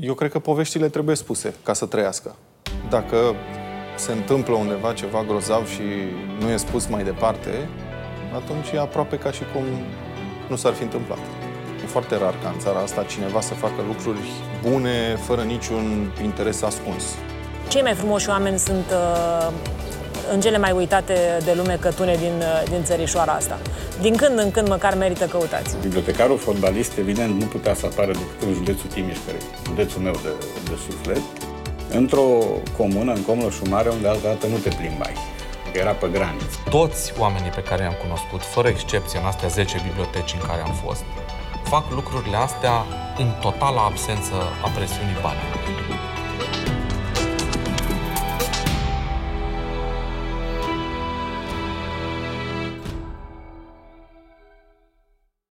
Eu cred că poveștile trebuie spuse ca să trăiască. Dacă se întâmplă undeva ceva grozav și nu e spus mai departe, atunci e aproape ca și cum nu s-ar fi întâmplat. E foarte rar ca în țara asta cineva să facă lucruri bune fără niciun interes ascuns. Cei mai frumoși oameni sunt uh, în cele mai uitate de lume cătune din, uh, din țărișoara asta. Din când în când măcar merită căutați. Bibliotecarul fotbalist, evident, nu putea să apară decât în județul Timiș, care e județul meu de, de suflet, într-o comună, în Comlă Șumare, unde altă dată nu te plimbai, că era pe graniță. Toți oamenii pe care i-am cunoscut, fără excepție, în astea 10 biblioteci în care am fost, fac lucrurile astea în totală absență a presiunii banilor.